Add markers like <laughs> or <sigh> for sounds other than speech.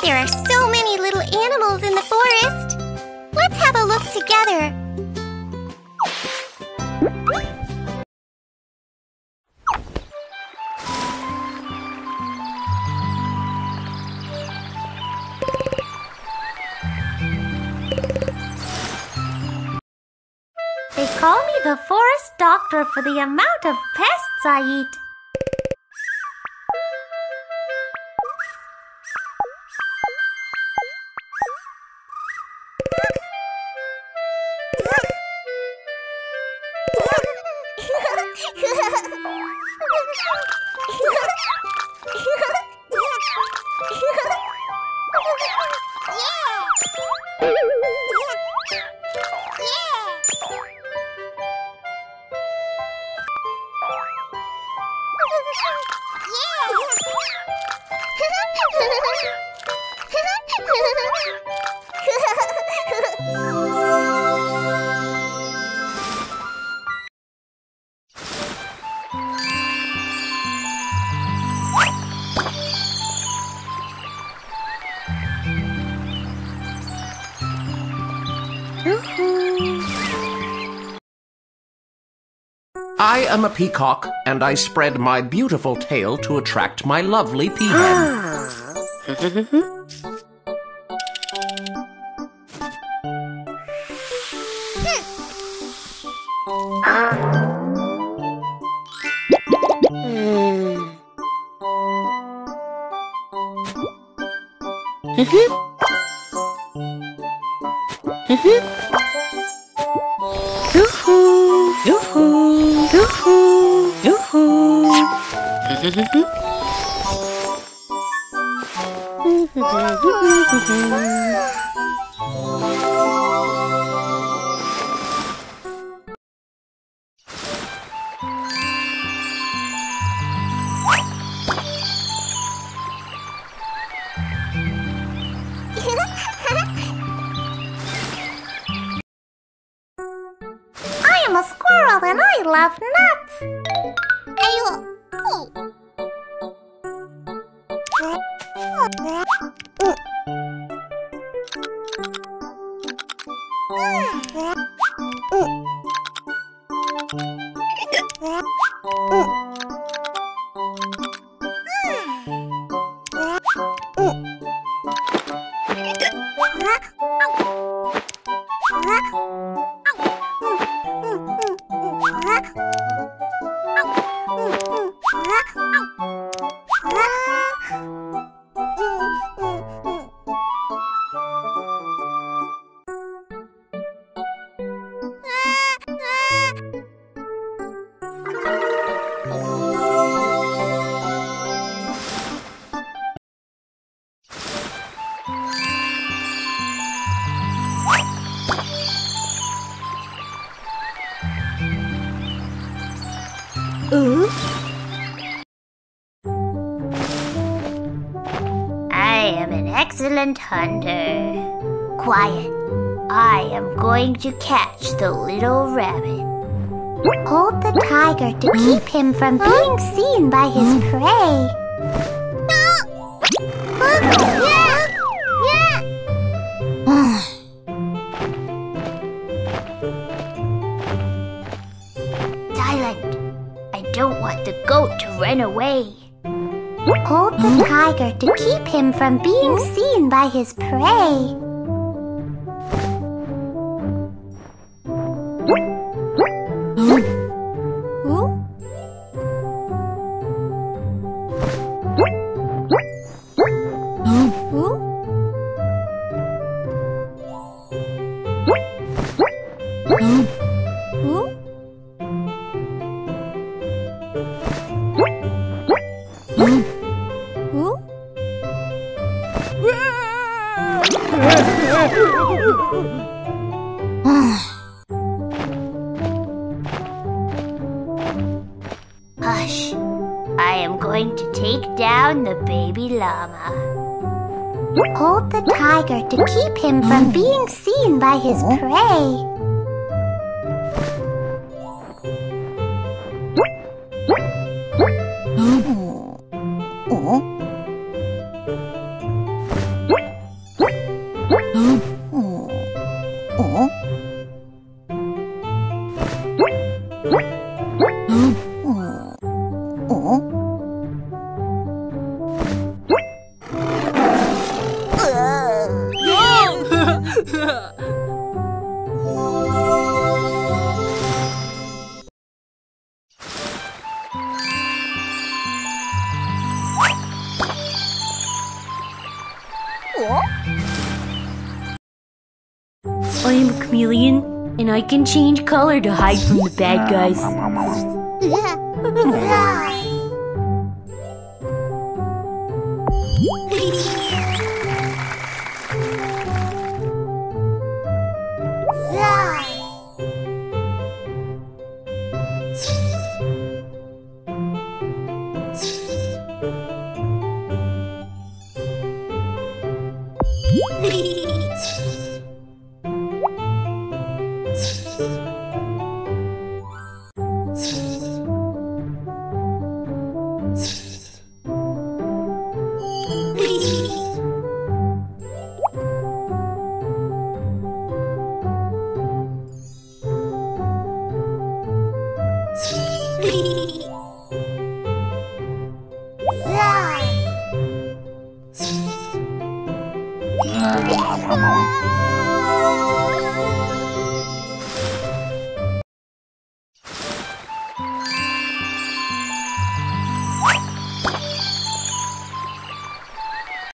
There are so many little animals in the forest. Let's have a look together. They call me the forest doctor for the amount of pests I eat. Yeah! I am a peacock, and I spread my beautiful tail to attract my lovely peahen. I am a squirrel and I love nuts. うん。Uh-huh. I am an excellent hunter. Quiet. I am going to catch the little rabbit. Hold the tiger to keep him from being seen by his prey. The tiger to keep him from being seen by his prey. Am going to take down the baby llama. Hold the tiger to keep him from being seen by his prey. I am a chameleon, and I can change color to hide from the bad guys. <laughs> <laughs> Ah! <laughs>